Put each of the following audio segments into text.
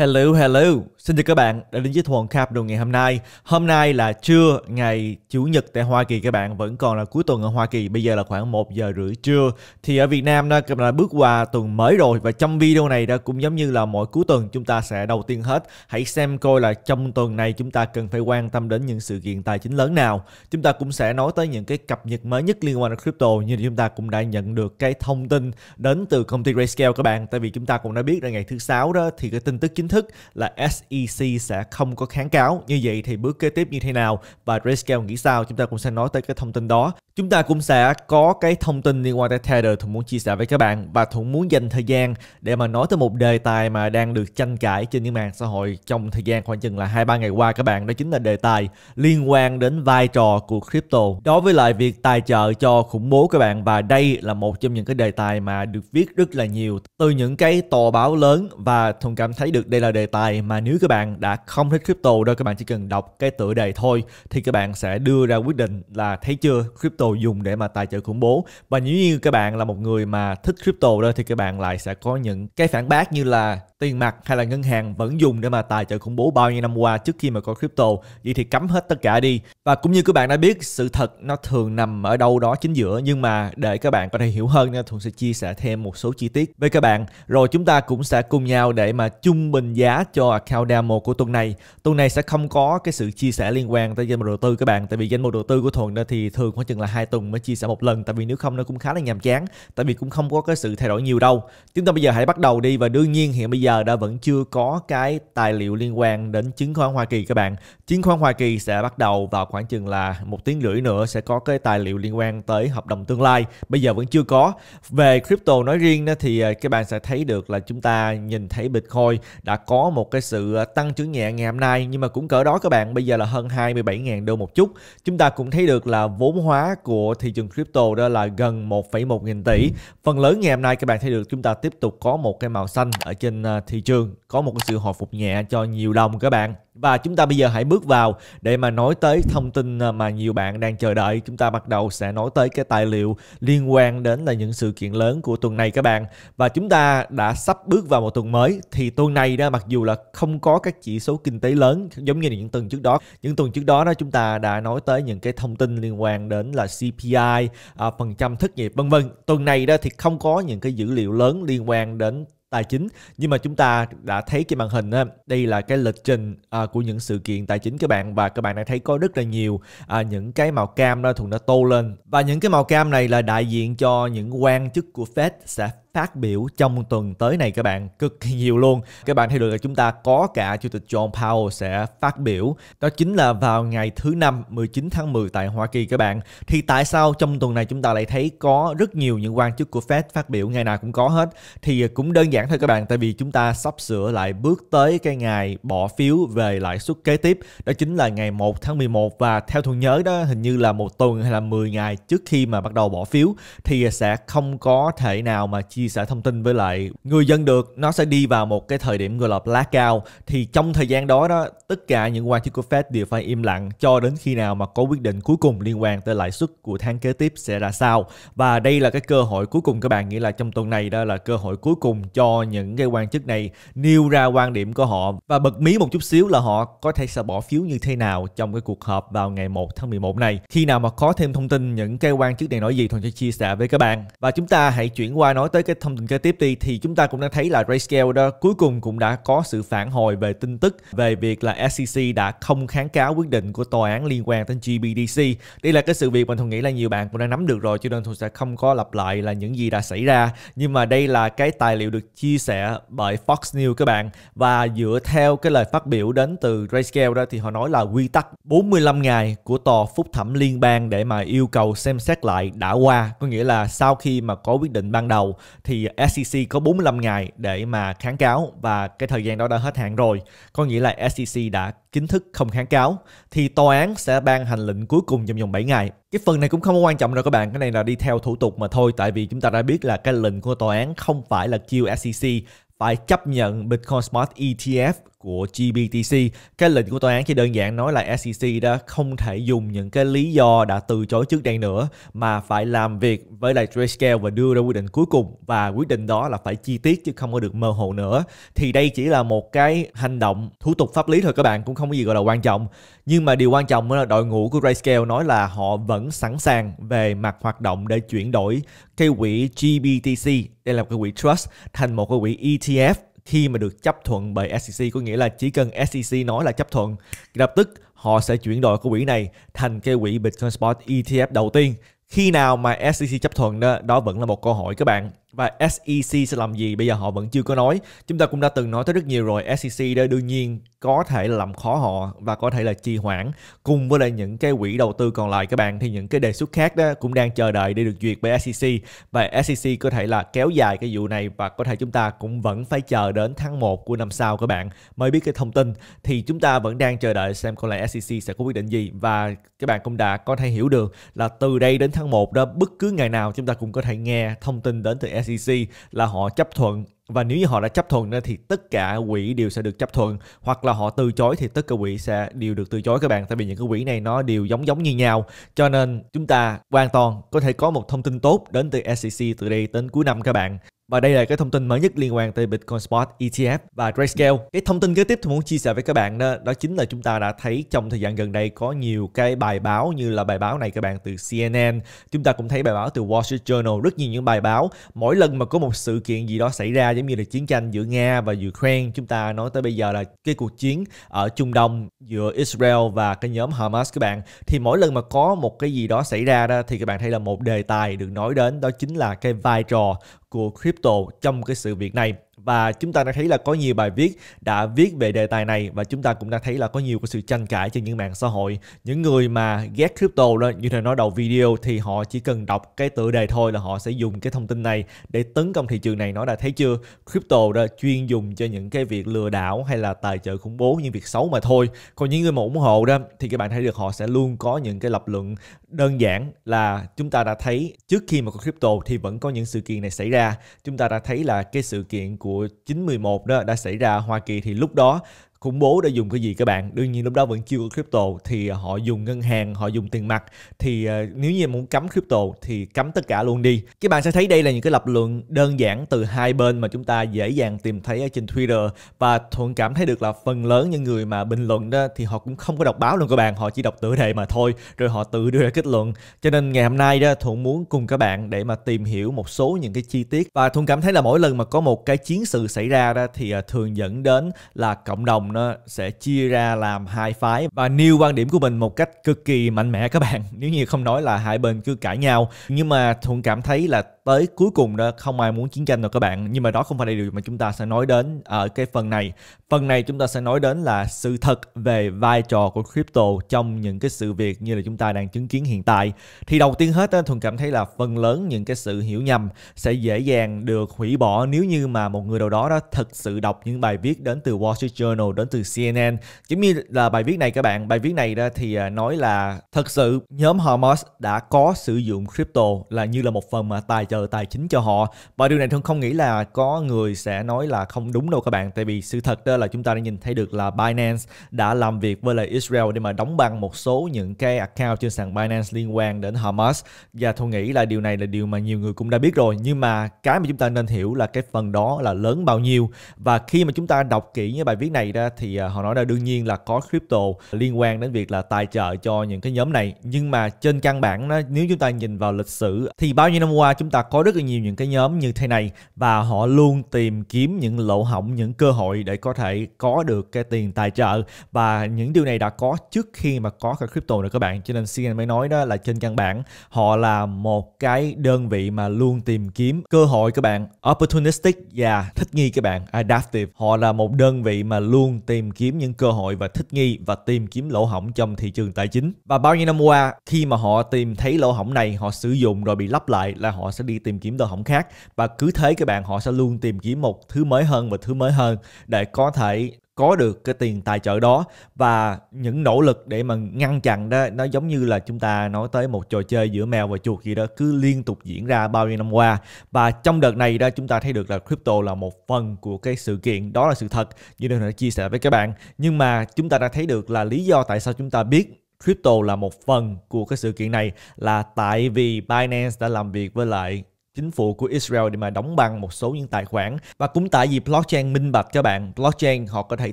Hello, hello. Xin chào các bạn đã đến với Thuần Cap đầu ngày hôm nay. Hôm nay là trưa ngày Chủ nhật tại Hoa Kỳ các bạn vẫn còn là cuối tuần ở Hoa Kỳ. Bây giờ là khoảng 1 giờ rưỡi trưa. Thì ở Việt Nam đó các bạn đã bước qua tuần mới rồi và trong video này đó cũng giống như là mỗi cuối tuần chúng ta sẽ đầu tiên hết hãy xem coi là trong tuần này chúng ta cần phải quan tâm đến những sự kiện tài chính lớn nào. Chúng ta cũng sẽ nói tới những cái cập nhật mới nhất liên quan đến crypto như chúng ta cũng đã nhận được cái thông tin đến từ công ty Grayscale các bạn. Tại vì chúng ta cũng đã biết là ngày thứ sáu đó thì cái tin tức chính thức là SEC sẽ không có kháng cáo. Như vậy thì bước kế tiếp như thế nào và Grayscale nghĩ sao? Chúng ta cũng sẽ nói tới cái thông tin đó. Chúng ta cũng sẽ có cái thông tin liên quan tới Tether Thuận muốn chia sẻ với các bạn và Thuận muốn dành thời gian để mà nói tới một đề tài mà đang được tranh cãi trên những mạng xã hội trong thời gian khoảng chừng là hai, ba ngày qua các bạn. Đó chính là đề tài liên quan đến vai trò của crypto đối với lại việc tài trợ cho khủng bố các bạn và đây là một trong những cái đề tài mà được viết rất là nhiều từ những cái tờ báo lớn và Thuận cảm thấy được đây là đề tài mà nếu các bạn đã không thích crypto đâu, các bạn chỉ cần đọc cái tựa đề thôi, thì các bạn sẽ đưa ra quyết định là thấy chưa, crypto dùng để mà tài trợ khủng bố. Và nếu như các bạn là một người mà thích crypto đó, thì các bạn lại sẽ có những cái phản bác như là tiền mặt hay là ngân hàng vẫn dùng để mà tài trợ khủng bố bao nhiêu năm qua trước khi mà có crypto. Vậy thì cấm hết tất cả đi. Và cũng như các bạn đã biết, sự thật nó thường nằm ở đâu đó chính giữa, nhưng mà để các bạn có thể hiểu hơn nên thuận sẽ chia sẻ thêm một số chi tiết với các bạn. Rồi chúng ta cũng sẽ cùng nhau để mà trung bình giá cho account demo của tuần này. Tuần này sẽ không có cái sự chia sẻ liên quan tới danh mục đầu tư các bạn. Tại vì danh mục đầu tư của thuần đó thì thường khoảng chừng là hai tuần mới chia sẻ một lần. Tại vì nếu không nó cũng khá là nhàm chán. Tại vì cũng không có cái sự thay đổi nhiều đâu. Chúng ta bây giờ hãy bắt đầu đi và đương nhiên hiện bây giờ đã vẫn chưa có cái tài liệu liên quan đến chứng khoán Hoa Kỳ các bạn. Chứng khoán Hoa Kỳ sẽ bắt đầu vào khoảng chừng là một tiếng rưỡi nữa sẽ có cái tài liệu liên quan tới hợp đồng tương lai. Bây giờ vẫn chưa có. Về crypto nói riêng đó thì à, các bạn sẽ thấy được là chúng ta nhìn thấy Bitcoin đã có một cái sự ờ, tăng trưởng nhẹ ngày hôm nay nhưng mà cũng cỡ đó các bạn. Bây giờ là hơn 27.000 đô một chút. Chúng ta cũng thấy được là vốn hóa của thị trường crypto đó là gần 1,1 nghìn tỷ. Phần lớn ngày hôm nay các bạn thấy được chúng ta tiếp tục có một cái màu xanh ở trên ờ, thị trường có một cái sự hồi phục nhẹ cho nhiều đồng các bạn và chúng ta bây giờ hãy bước vào để mà nói tới thông tin ờ, mà nhiều bạn đang chờ đợi. Chúng ta bắt đầu sẽ nói tới cái tài liệu liên quan đến là những sự kiện lớn của tuần này các bạn. Và chúng ta đã sắp bước vào một tuần mới thì tuần này đó mặc dù là không có các chỉ số kinh tế lớn giống như những tuần trước đó. Những tuần trước đó đó chúng ta đã nói tới những cái thông tin liên quan đến là CPI, à, phần trăm thất nghiệp vân vân. Tuần này đó thì không có những cái dữ liệu lớn liên quan đến tài chính. Nhưng mà chúng ta đã thấy trên màn hình á đây là cái lịch trình à, của những sự kiện tài chính các bạn. Và các bạn đã thấy có rất là nhiều à, những cái màu cam đó thường nó tô lên. Và những cái màu cam này là đại diện cho những quan chức của Fed sẽ phát biểu trong tuần tới này các bạn, cực kỳ nhiều luôn. Các bạn thấy được là chúng ta có cả chủ tịch John Powell sẽ phát biểu. Đó chính là vào ngày thứ năm 19 tháng 10 tại Hoa Kỳ các bạn. Thì tại sao trong tuần này chúng ta lại thấy có rất nhiều những quan chức của Fed phát biểu, ngày nào cũng có hết? Thì cũng đơn giản thôi các bạn, tại vì chúng ta sắp sửa lại bước tới cái ngày bỏ phiếu về lãi suất kế tiếp. Đó chính là ngày 1 tháng 11 và theo thuần nhớ đó, hình như là một tuần hay là 10 ngày trước khi mà bắt đầu bỏ phiếu, thì sẽ không có thể nào mà chia chia sẻ thông tin với lại người dân được, nó sẽ đi vào một cái thời điểm gọi là blackout. Thì trong thời gian đó đó, tất cả những quan chức của Fed đều phải im lặng cho đến khi nào mà có quyết định cuối cùng liên quan tới lãi suất của tháng kế tiếp sẽ ra sao. Và đây là cái cơ hội cuối cùng các bạn nghĩ là trong tuần này đó là cơ hội cuối cùng cho những cái quan chức này nêu ra quan điểm của họ. Và bật mí một chút xíu là họ có thể sẽ bỏ phiếu như thế nào trong cái cuộc họp vào ngày 1 tháng 11 này. Khi nào mà có thêm thông tin những cái quan chức này nói gì thì sẽ chia sẻ với các bạn. Và chúng ta hãy chuyển qua nói tới cái thông tin kế tiếp đi, thì chúng ta cũng đã thấy là Grayscale đó cuối cùng cũng đã có sự phản hồi về tin tức về việc là SEC đã không kháng cáo quyết định của tòa án liên quan đến GBDC. Đây là cái sự việc mình thường nghĩ là nhiều bạn cũng đã nắm được rồi, cho nên tôi sẽ không có lặp lại là những gì đã xảy ra. Nhưng mà đây là cái tài liệu được chia sẻ bởi Fox News các bạn và dựa theo cái lời phát biểu đến từ Grayscale đó, thì họ nói là quy tắc 45 ngày của tòa phúc thẩm liên bang để mà yêu cầu xem xét lại đã qua. Có nghĩa là sau khi mà có quyết định ban đầu thì SEC có 45 ngày để mà kháng cáo và cái thời gian đó đã hết hạn rồi. Có nghĩa là SEC đã chính thức không kháng cáo thì tòa án sẽ ban hành lệnh cuối cùng trong vòng 7 ngày. Cái phần này cũng không quan trọng đâu các bạn, cái này là đi theo thủ tục mà thôi tại vì chúng ta đã biết là cái lệnh của tòa án không phải là kêu SEC phải chấp nhận Bitcoin Smart ETF của GBTC. Cái lệnh của tòa án chỉ đơn giản nói là SEC đã không thể dùng những cái lý do đã từ chối trước đây nữa mà phải làm việc với lại Grayscale và đưa ra quyết định cuối cùng và quyết định đó là phải chi tiết chứ không có được mơ hồ nữa. Thì đây chỉ là một cái hành động thủ tục pháp lý thôi các bạn cũng không có gì gọi là quan trọng. Nhưng mà điều quan trọng là đội ngũ của Grayscale nói là họ vẫn sẵn sàng về mặt hoạt động để chuyển đổi cái quỹ GBTC, đây là một cái quỹ trust thành một cái quỹ ETF khi mà được chấp thuận bởi SEC có nghĩa là chỉ cần SEC nói là chấp thuận, lập tức họ sẽ chuyển đổi cái quỹ này thành cái quỹ Bitcoin Spot ETF đầu tiên. Khi nào mà SEC chấp thuận đó đó vẫn là một câu hỏi các bạn và SEC sẽ làm gì? Bây giờ họ vẫn chưa có nói. Chúng ta cũng đã từng nói tới rất nhiều rồi. SEC đây đương nhiên có thể là làm khó họ và có thể là trì hoãn cùng với lại những cái quỹ đầu tư còn lại. Các bạn, thì những cái đề xuất khác đó cũng đang chờ đợi để được duyệt bởi SEC và SEC có thể là kéo dài cái vụ này và có thể chúng ta cũng vẫn phải chờ đến tháng 1 của năm sau các bạn mới biết cái thông tin. Thì chúng ta vẫn đang chờ đợi xem coi là SEC sẽ có quyết định gì. Và các bạn cũng đã có thể hiểu được là từ đây đến tháng 1 đó, bất cứ ngày nào chúng ta cũng có thể nghe thông tin đến từ SEC là họ chấp thuận. Và nếu như họ đã chấp thuận thì tất cả quỹ đều sẽ được chấp thuận. Hoặc là họ từ chối, thì tất cả quỹ sẽ đều được từ chối các bạn. Tại vì những cái quỹ này nó đều giống giống như nhau. Cho nên chúng ta hoàn toàn có thể có một thông tin tốt đến từ SEC từ đây đến cuối năm các bạn và đây là cái thông tin mới nhất liên quan tới Bitcoin Spot ETF và Grayscale. Cái thông tin kế tiếp tôi muốn chia sẻ với các bạn đó, đó chính là chúng ta đã thấy trong thời gian gần đây có nhiều cái bài báo như là bài báo này các bạn từ CNN, chúng ta cũng thấy bài báo từ Wall Street Journal, rất nhiều những bài báo. Mỗi lần mà có một sự kiện gì đó xảy ra giống như là chiến tranh giữa Nga và Ukraine, chúng ta nói tới bây giờ là cái cuộc chiến ở Trung Đông giữa Israel và cái nhóm Hamas các bạn. Thì mỗi lần mà có một cái gì đó xảy ra đó thì các bạn thấy là một đề tài được nói đến đó chính là cái vai trò của crypto trong cái sự việc này và chúng ta đã thấy là có nhiều bài viết đã viết về đề tài này và chúng ta cũng đã thấy là có nhiều cái sự tranh cãi trên những mạng xã hội. Những người mà ghét crypto đó, như tôi nói đầu video thì họ chỉ cần đọc cái tựa đề thôi là họ sẽ dùng cái thông tin này để tấn công thị trường này nói là thấy chưa? Crypto đó chuyên dùng cho những cái việc lừa đảo hay là tài trợ khủng bố, những việc xấu mà thôi. Còn những người mà ủng hộ đó thì các bạn thấy được họ sẽ luôn có những cái lập luận đơn giản là chúng ta đã thấy trước khi mà có crypto thì vẫn có những sự kiện này xảy ra. Chúng ta đã thấy là cái sự kiện của của 91 đó đã xảy ra ở Hoa Kỳ thì lúc đó khủng bố đã dùng cái gì các bạn? Đương nhiên lúc đó vẫn chưa có crypto thì à, họ dùng ngân hàng, họ dùng tiền mặt. Thì à, nếu như muốn cấm crypto thì cấm tất cả luôn đi. Các bạn sẽ thấy đây là những cái lập luận đơn giản từ hai bên mà chúng ta dễ dàng tìm thấy ở trên Twitter. Và thuận cảm thấy được là phần lớn những người mà bình luận đó thì họ cũng không có đọc báo luôn các bạn. Họ chỉ đọc tựa đề mà thôi, rồi họ tự đưa ra kết luận. Cho nên ngày hôm nay đó, thuận muốn cùng các bạn để mà tìm hiểu một số những cái chi tiết. Và thuận cảm thấy là mỗi lần mà có một cái chiến sự xảy ra đó thì à, thường dẫn đến là cộng đồng nó sẽ chia ra làm hai phái. Và nêu quan điểm của mình một cách cực kỳ mạnh mẽ các bạn. Nếu như không nói là hai bên cứ cãi nhau. Nhưng mà thuận cảm thấy là tới cuối cùng đó, không ai muốn chiến tranh đâu các bạn. Nhưng mà đó không phải là điều mà chúng ta sẽ nói đến ở cái phần này. Phần này chúng ta sẽ nói đến là sự thật về vai trò của crypto trong những cái sự việc như là chúng ta đang chứng kiến hiện tại. Thì đầu tiên hết thuận cảm thấy là phần lớn những cái sự hiểu nhầm sẽ dễ dàng được hủy bỏ nếu như mà một người nào đó đó thật sự đọc những bài viết đến từ Wall Street Journal đến từ CNN giống như là bài viết này các bạn, bài viết này đó thì à, nói là thật sự nhóm Hamas đã có sử dụng crypto là như là một phần mà tài trợ tài chính cho họ. Và điều này thường không nghĩ là có người sẽ nói là không đúng đâu các bạn, tại vì sự thật đó là chúng ta đã nhìn thấy được là Binance đã làm việc với lại Israel để mà đóng băng một số những cái account trên sàn Binance liên quan đến Hamas. Và tôi nghĩ là điều này là điều mà nhiều người cũng đã biết rồi. Nhưng mà cái mà chúng ta nên hiểu là cái phần đó là lớn bao nhiêu. Và khi mà chúng ta đọc kỹ những bài viết này ra thì à, họ nói là đương nhiên là có crypto liên quan đến việc là tài trợ cho những cái nhóm này. Nhưng mà trên căn bản đó, nếu chúng ta nhìn vào lịch sử thì bao nhiêu năm qua chúng ta có rất là nhiều những cái nhóm như thế này và họ luôn tìm kiếm những lỗ hổng những cơ hội để có thể có được cái tiền tài trợ. Và những điều này đã có trước khi mà có cả crypto rồi các bạn. Cho nên CNN mới nói đó là trên căn bản họ là một cái đơn vị mà luôn tìm kiếm cơ hội các bạn. Opportunistic và thích nghi các bạn. Adaptive. Họ là một đơn vị mà luôn tìm kiếm những cơ hội và thích nghi và tìm kiếm lỗ hổng trong thị trường tài chính. Và bao nhiêu năm qua, khi mà họ tìm thấy lỗ hổng này, họ sử dụng rồi bị lắp lại là họ sẽ đi tìm kiếm lỗ hổng khác. Và cứ thế các bạn, họ sẽ luôn tìm kiếm một thứ mới hơn và thứ mới hơn để có thể có được cái tiền tài trợ đó và những nỗ lực để mà ngăn chặn đó, nó giống như là chúng ta nói tới một trò chơi giữa mèo và chuột gì đó, cứ liên tục diễn ra bao nhiêu năm qua. Và trong đợt này đó, chúng ta thấy được là crypto là một phần của cái sự kiện, đó là sự thật, như tôi đã chia sẻ với các bạn. Nhưng mà chúng ta đã thấy được là lý do tại sao chúng ta biết crypto là một phần của cái sự kiện này là tại vì Binance đã làm việc với lại chính phủ của Israel để mà đóng băng một số những tài khoản. Và cũng tại vì blockchain minh bạch các bạn, blockchain họ có thể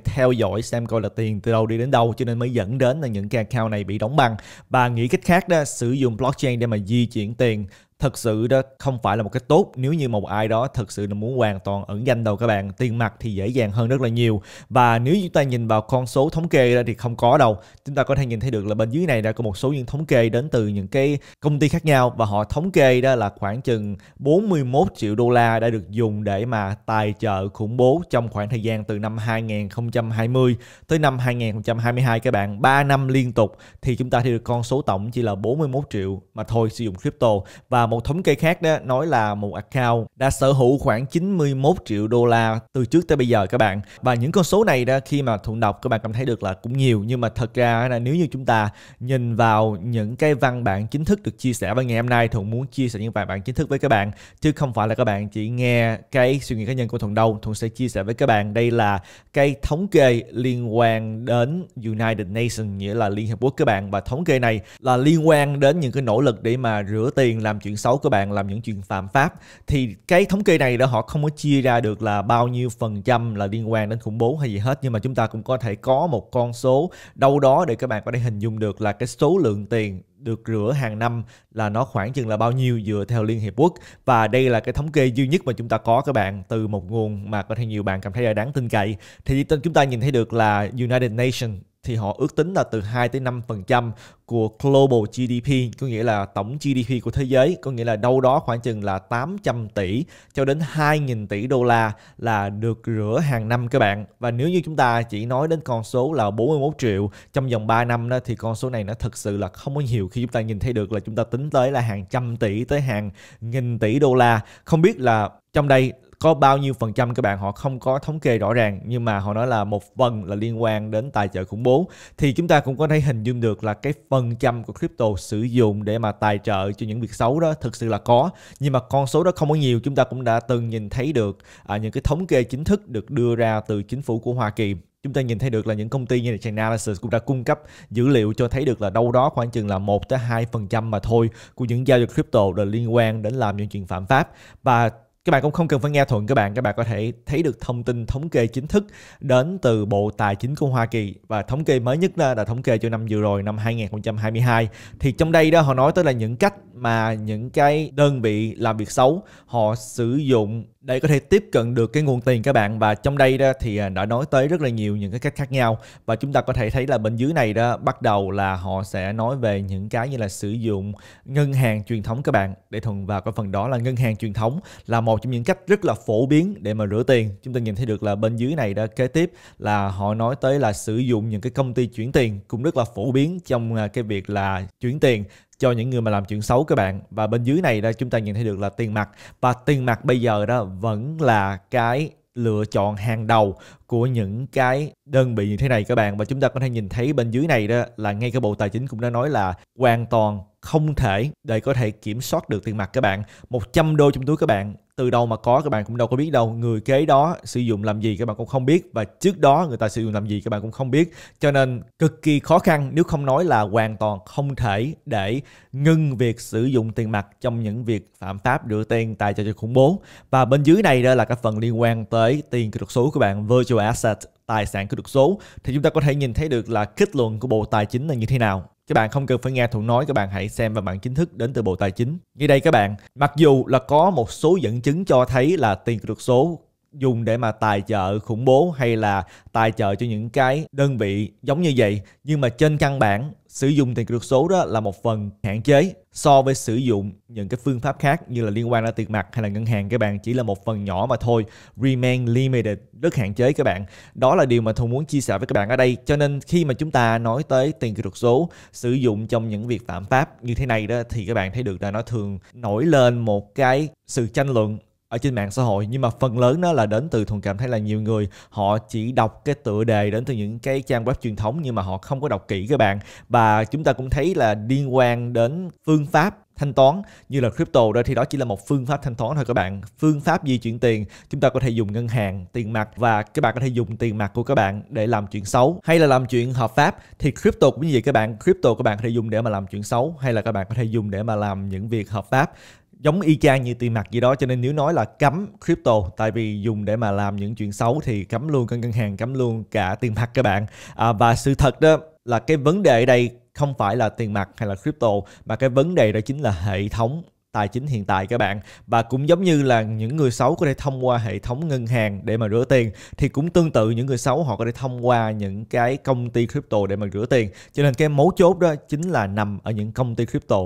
theo dõi xem coi là tiền từ đâu đi đến đâu, cho nên mới dẫn đến là những cái account này bị đóng băng. Và nghĩ cách khác đó, sử dụng blockchain để mà di chuyển tiền thật sự đó, không phải là một cái tốt. Nếu như một ai đó thật sự là muốn hoàn toàn ẩn danh đâu các bạn, tiền mặt thì dễ dàng hơn rất là nhiều. Và nếu chúng ta nhìn vào con số thống kê ra thì không có đâu. Chúng ta có thể nhìn thấy được là bên dưới này đã có một số những thống kê đến từ những cái công ty khác nhau và họ thống kê đó là khoảng chừng 41 triệu đô la đã được dùng để mà tài trợ khủng bố trong khoảng thời gian từ năm 2020 tới năm 2022 các bạn. 3 năm liên tục thì chúng ta thì được con số tổng chỉ là 41 triệu mà thôi sử dụng crypto. Và một thống kê khác đó, nói là một account đã sở hữu khoảng 91 triệu đô la từ trước tới bây giờ các bạn. Và những con số này đó, khi mà thuận đọc, các bạn cảm thấy được là cũng nhiều nhưng mà thật ra là nếu như chúng ta nhìn vào những cái văn bản chính thức được chia sẻ vào ngày hôm nay, Thuận muốn chia sẻ những văn bản chính thức với các bạn, chứ không phải là các bạn chỉ nghe cái suy nghĩ cá nhân của Thuận đâu. Thuận sẽ chia sẻ với các bạn đây là cái thống kê liên quan đến United Nations, nghĩa là Liên Hiệp Quốc các bạn và thống kê này là liên quan đến những cái nỗ lực để mà rửa tiền làm chuyện xấu của bạn làm những chuyện phạm pháp, thì cái thống kê này đó họ không có chia ra được là bao nhiêu phần trăm là liên quan đến khủng bố hay gì hết. Nhưng mà chúng ta cũng có thể có một con số đâu đó để các bạn có thể hình dung được là cái số lượng tiền được rửa hàng năm là nó khoảng chừng là bao nhiêu dựa theo Liên Hiệp Quốc. Và đây là cái thống kê duy nhất mà chúng ta có các bạn từ một nguồn mà có thể nhiều bạn cảm thấy là đáng tin cậy. Thì chúng ta nhìn thấy được là United Nations thì họ ước tính là từ 2 tới 5% của global GDP, có nghĩa là tổng GDP của thế giới, có nghĩa là đâu đó khoảng chừng là 800 tỷ cho đến 2.000 tỷ đô la là được rửa hàng năm các bạn. Và nếu như chúng ta chỉ nói đến con số là 41 triệu trong vòng 3 năm đó thì con số này nó thực sự là không có nhiều khi chúng ta nhìn thấy được là chúng ta tính tới là hàng trăm tỷ tới hàng nghìn tỷ đô la. Không biết là trong đây có bao nhiêu phần trăm các bạn họ không có thống kê rõ ràng nhưng mà họ nói là một phần là liên quan đến tài trợ khủng bố. Thì chúng ta cũng có thể hình dung được là cái phần trăm của crypto sử dụng để mà tài trợ cho những việc xấu đó thực sự là có. Nhưng mà con số đó không có nhiều chúng ta cũng đã từng nhìn thấy được à, những cái thống kê chính thức được đưa ra từ chính phủ của Hoa Kỳ. Chúng ta nhìn thấy được là những công ty như là Chainalysis cũng đã cung cấp dữ liệu cho thấy được là đâu đó khoảng chừng là 1 tới 2% mà thôi của những giao dịch crypto đều liên quan đến làm những chuyện phạm pháp. Và các bạn cũng không cần phải nghe thuận các bạn các bạn có thể thấy được thông tin thống kê chính thức đến từ Bộ Tài chính của Hoa Kỳ. Và thống kê mới nhất là, là thống kê cho năm vừa rồi năm 2022 thì trong đây đó họ nói tới là những cách mà những cái đơn vị làm việc xấu họ sử dụng để có thể tiếp cận được cái nguồn tiền các bạn. Và trong đây đó thì à, đã nói tới rất là nhiều những cái cách khác nhau. Và chúng ta có thể thấy là bên dưới này đó bắt đầu là họ sẽ nói về những cái như là sử dụng ngân hàng truyền thống các bạn. Để thuận vào cái phần đó là ngân hàng truyền thống là một trong những cách rất là phổ biến để mà rửa tiền. Chúng ta nhìn thấy được là bên dưới này đã kế tiếp là họ nói tới là sử dụng những cái công ty chuyển tiền cũng rất là phổ biến trong à, cái việc là chuyển tiền cho những người mà làm chuyện xấu các bạn. Và bên dưới này đó chúng ta nhìn thấy được là tiền mặt. Và tiền mặt bây giờ đó vẫn là cái lựa chọn hàng đầu của những cái đơn vị như thế này các bạn. Và chúng ta có thể nhìn thấy bên dưới này đó là ngay cái bộ tài chính cũng đã nói là hoàn toàn không thể để có thể kiểm soát được tiền mặt các bạn. 100 đô trong túi các bạn, từ đâu mà có các bạn cũng đâu có biết đâu. Người kế đó sử dụng làm gì các bạn cũng không biết. Và trước đó người ta sử dụng làm gì các bạn cũng không biết. Cho nên cực kỳ khó khăn, nếu không nói là hoàn toàn không thể để ngưng việc sử dụng tiền mặt trong những việc phạm pháp rửa tiền, tài trợ cho khủng bố. Và bên dưới này đó là cái phần liên quan tới tiền kỹ thuật số của bạn, virtual asset, tài sản kỹ thuật số. Thì chúng ta có thể nhìn thấy được là kết luận của bộ tài chính là như thế nào các bạn không cần phải nghe Thuận nói, các bạn hãy xem văn bản chính thức đến từ Bộ Tài chính. Như đây các bạn, mặc dù là có một số dẫn chứng cho thấy là tiền kỹ thuật số dùng để mà tài trợ khủng bố hay là tài trợ cho những cái đơn vị giống như vậy. Nhưng mà trên căn bản, sử dụng tiền kỹ thuật số đó là một phần hạn chế so với sử dụng những cái phương pháp khác như là liên quan đến tiền mặt hay là ngân hàng các bạn. Chỉ là một phần nhỏ mà thôi. Remain limited, rất hạn chế các bạn. Đó là điều mà tôi muốn chia sẻ với các bạn ở đây. Cho nên khi mà chúng ta nói tới tiền kỹ thuật số, sử dụng trong những việc phạm pháp như thế này đó, thì các bạn thấy được là nó thường nổi lên một cái sự tranh luận ở trên mạng xã hội. Nhưng mà phần lớn đó là đến từ thuần cảm thấy là nhiều người họ chỉ đọc cái tựa đề đến từ những cái trang web truyền thống nhưng mà họ không có đọc kỹ các bạn. Và chúng ta cũng thấy là liên quan đến phương pháp thanh toán như là crypto đó, thì đó chỉ là một phương pháp thanh toán thôi các bạn. Phương pháp di chuyển tiền, chúng ta có thể dùng ngân hàng, tiền mặt và các bạn có thể dùng tiền mặt của các bạn để làm chuyện xấu hay là làm chuyện hợp pháp. Thì crypto cũng như vậy các bạn, crypto các bạn có thể dùng để mà làm chuyện xấu hay là các bạn có thể dùng để mà làm những việc hợp pháp giống y chang như tiền mặt gì đó cho nên nếu nói là cấm crypto tại vì dùng để mà làm những chuyện xấu thì cấm luôn cả ngân hàng cấm luôn cả tiền mặt các bạn. À, và sự thật đó là cái vấn đề ở đây không phải là tiền mặt hay là crypto mà cái vấn đề đó chính là hệ thống tài chính hiện tại các bạn. Và cũng giống như là những người xấu có thể thông qua hệ thống ngân hàng để mà rửa tiền thì cũng tương tự những người xấu họ có thể thông qua những cái công ty crypto để mà rửa tiền. Cho nên cái mấu chốt đó chính là nằm ở những công ty crypto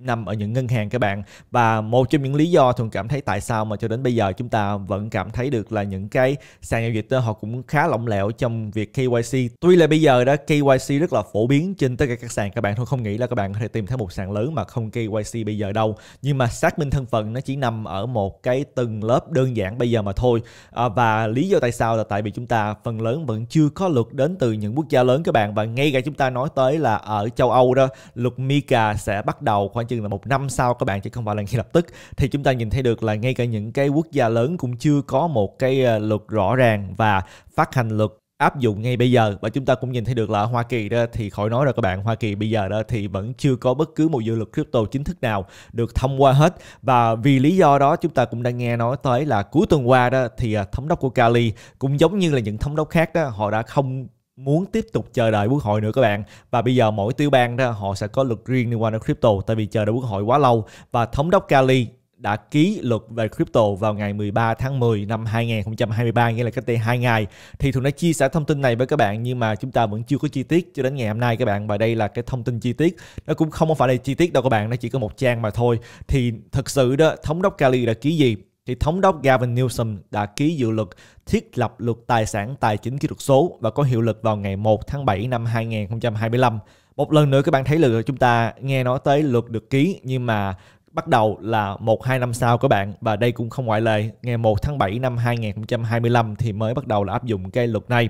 nằm ở những ngân hàng các bạn. Và một trong những lý do thường cảm thấy tại sao mà cho đến bây giờ chúng ta vẫn cảm thấy được là những cái sàn giao dịch đó họ cũng khá lỏng lẻo trong việc KYC tuy là bây giờ đó KYC rất là phổ biến trên tất cả các sàn các bạn. Thôi không nghĩ là các bạn có thể tìm thấy một sàn lớn mà không KYC bây giờ đâu. Nhưng mà xác minh thân phận nó chỉ nằm ở một cái từng lớp đơn giản bây giờ mà thôi. À, và lý do tại sao là tại vì chúng ta phần lớn vẫn chưa có luật đến từ những quốc gia lớn các bạn. Và ngay cả chúng ta nói tới là ở châu Âu đó luật MiCA sẽ bắt đầu khoảng chừng là một năm sau các bạn chứ không phải là ngay lập tức. Thì chúng ta nhìn thấy được là ngay cả những cái quốc gia lớn cũng chưa có một cái ờ, luật rõ ràng và phát hành luật áp dụng ngay bây giờ. Và chúng ta cũng nhìn thấy được là Hoa Kỳ đó, thì khỏi nói rồi các bạn, Hoa Kỳ bây giờ đó thì vẫn chưa có bất cứ một dự luật crypto chính thức nào được thông qua hết. Và vì lý do đó, chúng ta cũng đang nghe nói tới là cuối tuần qua đó thì ờ, thống đốc của Cali cũng giống như là những thống đốc khác đó, họ đã không muốn tiếp tục chờ đợi quốc hội nữa các bạn. Và bây giờ mỗi tiểu bang đó, họ sẽ có luật riêng liên quan đến crypto, tại vì chờ đợi quốc hội quá lâu. Và thống đốc Cali đã ký luật về crypto vào ngày 13 tháng 10 năm 2023 nghĩa là cách đây 2 ngày. Thì Thuận đã chia sẻ thông tin này với các bạn, nhưng mà chúng ta vẫn chưa có chi tiết cho đến ngày hôm nay các bạn. Và đây là cái thông tin chi tiết. Nó cũng không phải là chi tiết đâu các bạn, nó chỉ có một trang mà thôi. Thì thật sự đó, thống đốc Cali đã ký gì? Thì thống đốc Gavin Newsom đã ký dự luật thiết lập luật tài sản tài chính kỹ thuật số và có hiệu lực vào ngày 1 tháng 7 năm 2025. Một lần nữa các bạn thấy là chúng ta nghe nói tới luật được ký, nhưng mà bắt đầu là 1-2 năm sau các bạn, và đây cũng không ngoại lệ ngày 1 tháng 7 năm 2025 thì mới bắt đầu là áp dụng cái luật này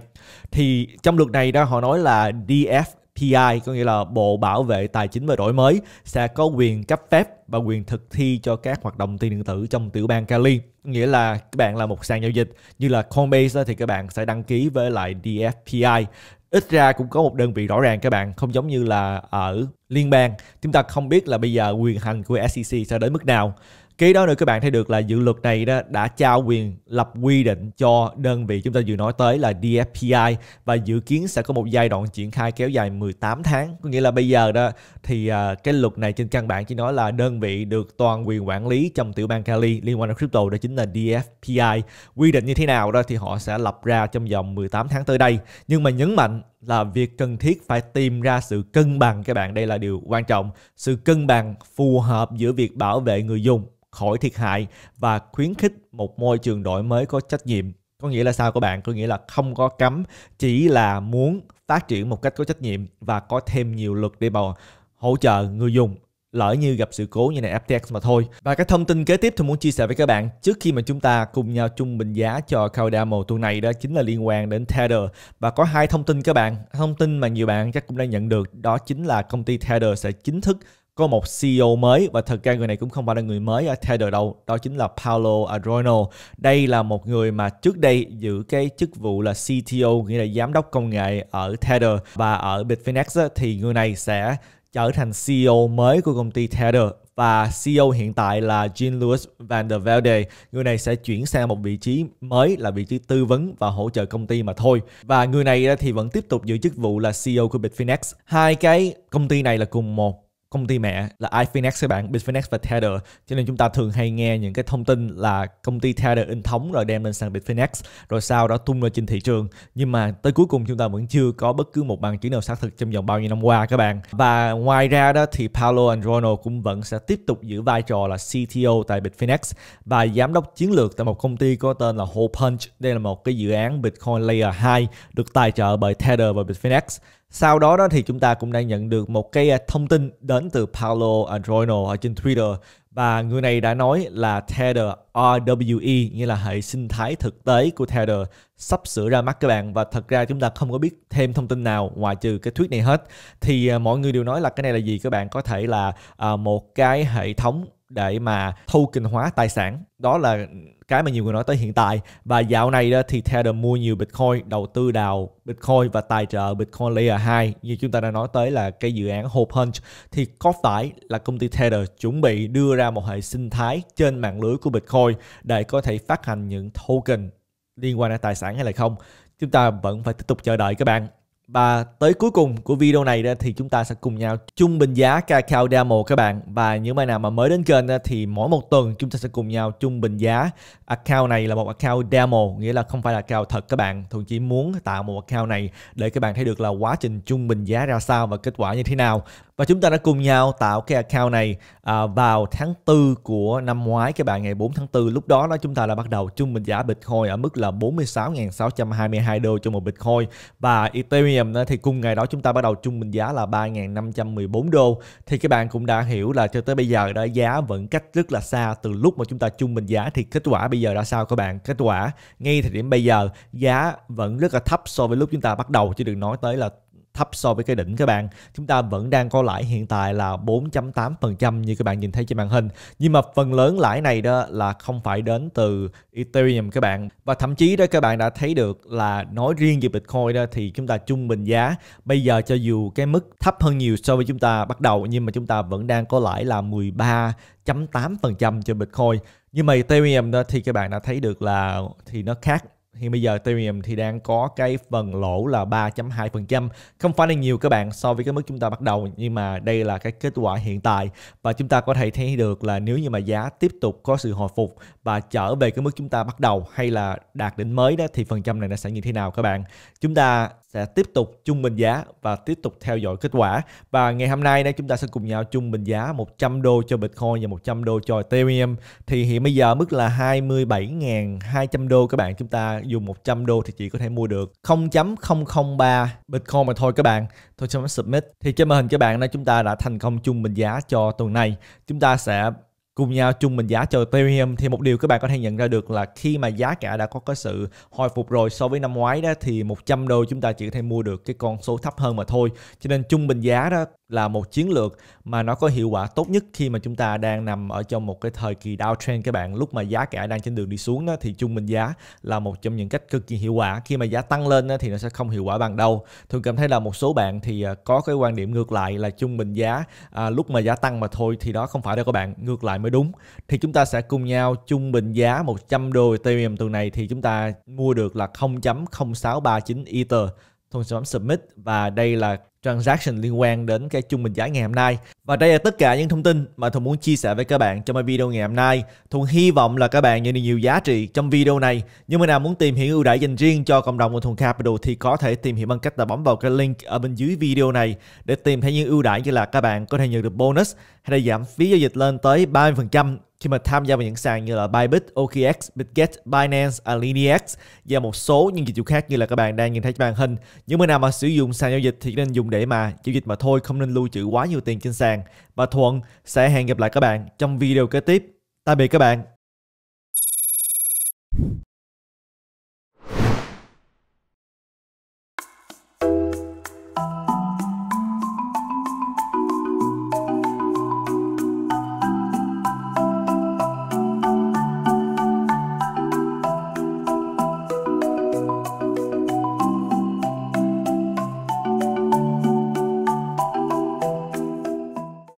thì trong luật này đó họ nói là DF TI có nghĩa là Bộ Bảo vệ Tài chính và Đổi mới, sẽ có quyền cấp phép và quyền thực thi cho các hoạt động tiền điện tử trong tiểu bang Cali. Nghĩa là các bạn là một sàn giao dịch. Như là Coinbase thì các bạn sẽ đăng ký với lại DFPI ít ra cũng có một đơn vị rõ ràng các bạn, không giống như là ở liên bang. Chúng ta không biết là bây giờ quyền hành của SEC sẽ đến mức nào ký đó nữa các bạn thấy được là dự luật này đó đã trao quyền lập quy định cho đơn vị chúng ta vừa nói tới là DFPI và dự kiến sẽ có một giai đoạn triển khai kéo dài 18 tháng. Có nghĩa là bây giờ đó thì à, cái luật này trên căn bản chỉ nói là đơn vị được toàn quyền quản lý trong tiểu bang Cali liên quan đến crypto đó chính là DFPI. Quy định như thế nào đó thì họ sẽ lập ra trong vòng 18 tháng tới đây. Nhưng mà nhấn mạnh là việc cần thiết phải tìm ra sự cân bằng các bạn, đây là điều quan trọng sự cân bằng phù hợp giữa việc bảo vệ người dùng khỏi thiệt hại và khuyến khích một môi trường đổi mới có trách nhiệm có nghĩa là sao các bạn có nghĩa là không có cấm, chỉ là muốn phát triển một cách có trách nhiệm và có thêm nhiều luật để bảo hỗ trợ người dùng, lỡ như gặp sự cố như này FTX mà thôi. Và cái thông tin kế tiếp tôi muốn chia sẻ với các bạn trước khi mà chúng ta cùng nhau chung bình giá cho Cardano tuần này đó chính là liên quan đến Tether. Và có hai thông tin các bạn. Thông tin mà nhiều bạn chắc cũng đã nhận được, đó chính là công ty Tether sẽ chính thức có một CEO mới và thật ra người này cũng không phải là người mới ở Tether đâu, đó chính là Paulo Adorno đây là một người mà trước đây giữ cái chức vụ là CTO nghĩa là giám đốc công nghệ ở Tether và ở Bitfinex thì người này sẽ trở thành CEO mới của công ty Tether và CEO hiện tại là Jean-Louis Van der Velde. Người này sẽ chuyển sang một vị trí mới, là vị trí tư vấn và hỗ trợ công ty mà thôi. Và người này thì vẫn tiếp tục giữ chức vụ là CEO của Bitfinex. Hai cái công ty này là cùng một công ty mẹ là iFinex các bạn, Bitfinex và Tether. Cho nên chúng ta thường hay nghe những cái thông tin là công ty Tether in thống rồi đem lên sàn Bitfinex rồi sau đó tung ra trên thị trường. Nhưng mà tới cuối cùng chúng ta vẫn chưa có bất cứ một bằng chứng nào xác thực trong vòng bao nhiêu năm qua các bạn. Và ngoài ra đó thì Paolo Androno cũng vẫn sẽ tiếp tục giữ vai trò là CTO tại Bitfinex và giám đốc chiến lược tại một công ty có tên là Hole Punch. Đây là một cái dự án Bitcoin Layer 2 được tài trợ bởi Tether và Bitfinex sau đó đó thì chúng ta cũng đã nhận được một cái à, thông tin đến từ Paolo Androino ở trên Twitter. Và người này đã nói là Tether RWE như là hệ sinh thái thực tế của Tether, sắp sửa ra mắt các bạn. Và thật ra chúng ta không có biết thêm thông tin nào ngoài trừ cái tweet này hết. Thì à, mọi người đều nói là cái này là gì? Các bạn có thể là à, một cái hệ thống để mà token hóa tài sản. Đó là cái mà nhiều người nói tới hiện tại. Và dạo này đó thì Tether mua nhiều Bitcoin, đầu tư đào Bitcoin và tài trợ Bitcoin Layer 2 như chúng ta đã nói tới là cái dự án Hope Punch thì có phải là công ty Tether chuẩn bị đưa ra một hệ sinh thái trên mạng lưới của Bitcoin để có thể phát hành những token liên quan đến tài sản hay là không? Chúng ta vẫn phải tiếp tục chờ đợi các bạn và tới cuối cùng của video này đó thì chúng ta sẽ cùng nhau chung bình giá cacao demo các bạn. Và những bạn nào mà mới đến kênh đó, thì mỗi một tuần chúng ta sẽ cùng nhau chung bình giá. Account này là một account demo nghĩa là không phải là account thật các bạn. Thường chỉ muốn tạo một account này để các bạn thấy được là quá trình chung bình giá ra sao và kết quả như thế nào và chúng ta đã cùng nhau tạo cái account này à, vào tháng 4 của năm ngoái các bạn ngày 4 tháng 4 lúc đó đó chúng ta đã bắt đầu trung bình giá Bitcoin ở mức là 46.622 đô cho một Bitcoin. Và Ethereum thì cùng ngày đó chúng ta bắt đầu trung bình giá là 3.514 đô. Thì các bạn cũng đã hiểu là cho tới bây giờ đó giá vẫn cách rất là xa từ lúc mà chúng ta trung bình giá. Thì kết quả bây giờ ra sao các bạn? Kết quả ngay thời điểm bây giờ giá vẫn rất là thấp so với lúc chúng ta bắt đầu. Chứ đừng nói tới là thấp so với cái đỉnh các bạn. Chúng ta vẫn đang có lãi hiện tại là 4.8% như các bạn nhìn thấy trên màn hình. Nhưng mà phần lớn lãi này đó là không phải đến từ Ethereum các bạn. Và thậm chí đó các bạn đã thấy được là nói riêng về Bitcoin đó thì chúng ta trung bình giá bây giờ cho dù cái mức thấp hơn nhiều so với chúng ta bắt đầu, nhưng mà chúng ta vẫn đang có lãi là 13.8% cho Bitcoin. Nhưng mà Ethereum đó thì các bạn đã thấy được là thì nó khác hiện bây giờ Ethereum thì đang có cái phần lỗ là 3.2%. Không phải là nhiều các bạn so với cái mức chúng ta bắt đầu, nhưng mà đây là cái kết quả hiện tại và chúng ta có thể thấy được là nếu như mà giá tiếp tục có sự hồi phục và trở về cái mức chúng ta bắt đầu hay là đạt đỉnh mới đó, thì phần trăm này nó sẽ như thế nào các bạn. Chúng ta sẽ tiếp tục trung bình giá và tiếp tục theo dõi kết quả. Và ngày hôm nay đây chúng ta sẽ cùng nhau trung bình giá 100 đô cho Bitcoin và 100 đô cho Ethereum. Thì hiện bây giờ mức là 27.200 đô các bạn. Chúng ta dùng 100 đô thì chỉ có thể mua được 0.003 Bitcoin mà thôi các bạn. Thôi cho nó submit. Thì trên màn hình các bạn đây chúng ta đã thành công trung bình giá cho tuần này. Chúng ta sẽ cùng nhau chung bình giá cho Ethereum thì một điều các bạn có thể nhận ra được là khi mà giá cả đã có cái sự hồi phục rồi so với năm ngoái đó, thì 100 đô chúng ta chỉ có thể mua được cái con số thấp hơn mà thôi cho nên trung bình giá đó là một chiến lược mà nó có hiệu quả tốt nhất khi mà chúng ta đang nằm ở trong một cái thời kỳ downtrend các bạn. Lúc mà giá cả đang trên đường đi xuống đó, thì trung bình giá là một trong những cách cực kỳ hiệu quả. Khi mà giá tăng lên đó, thì nó sẽ không hiệu quả bằng đâu. Thường cảm thấy là một số bạn thì à, có cái quan điểm ngược lại là trung bình giá à, lúc mà giá tăng mà thôi thì đó không phải đâu các bạn ngược lại mới đúng. Thì chúng ta sẽ cùng nhau trung bình giá 100 đô Ethereum tuần này thì chúng ta mua được là 0.0639 Ether. Thuần sẽ bấm submit và đây là transaction liên quan đến cái trung bình giá ngày hôm nay. Và đây là tất cả những thông tin mà Thuận muốn chia sẻ với các bạn trong video ngày hôm nay. Thuận hy vọng là các bạn nhận được nhiều giá trị trong video này. Nhưng mà nào muốn tìm hiểu ưu đãi dành riêng cho cộng đồng của Thuận Capital thì có thể tìm hiểu bằng cách là bấm vào cái link ở bên dưới video này để tìm thấy những ưu đãi như là các bạn có thể nhận được bonus hay là giảm phí giao dịch lên tới 30% khi mà tham gia vào những sàn như là Bybit, OKX, Bitget, Binance, AlineX và một số những dịch vụ khác như là các bạn đang nhìn thấy trên màn hình. Những người nào mà sử dụng sàn giao dịch thì nên dùng để mà giao dịch mà thôi, không nên lưu trữ quá nhiều tiền trên sàn. Và Thuận sẽ hẹn gặp lại các bạn trong video kế tiếp. Tạm biệt các bạn.